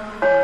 Thank you.